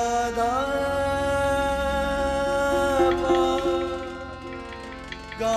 दा गा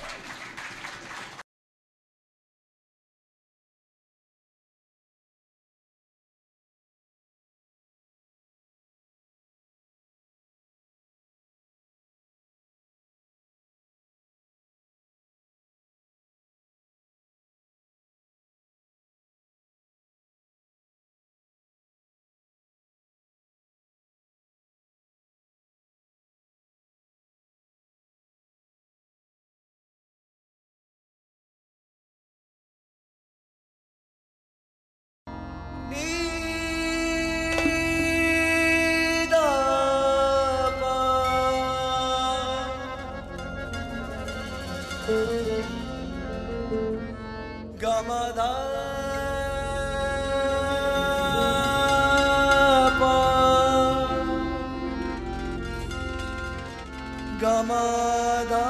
गमादा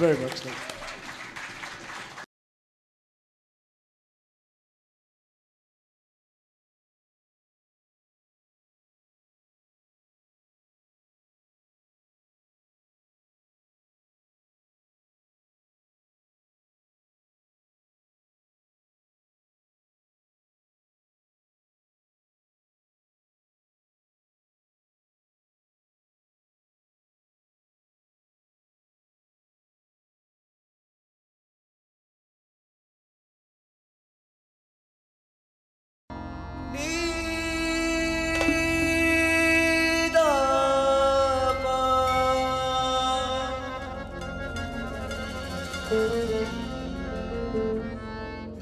you very much.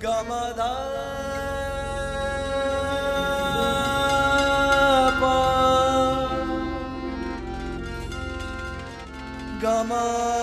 gamada gamada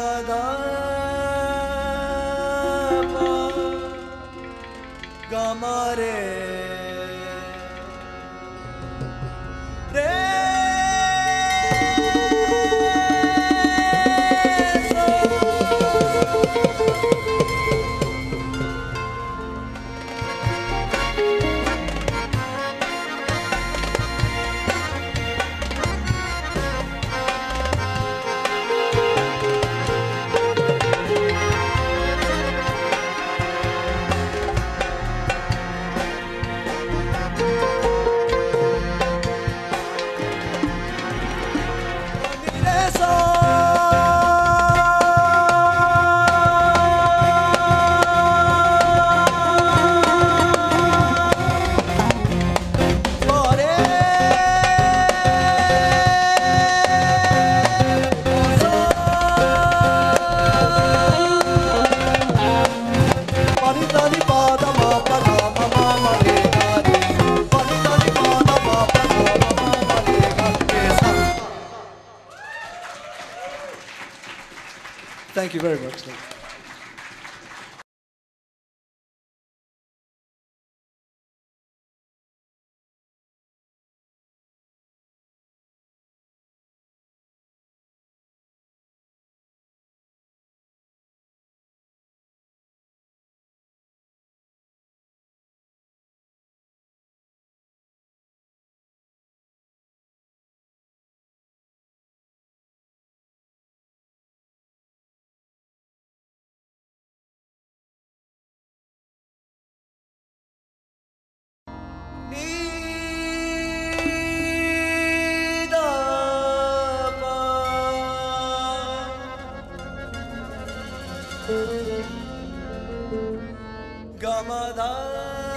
very much. Gamada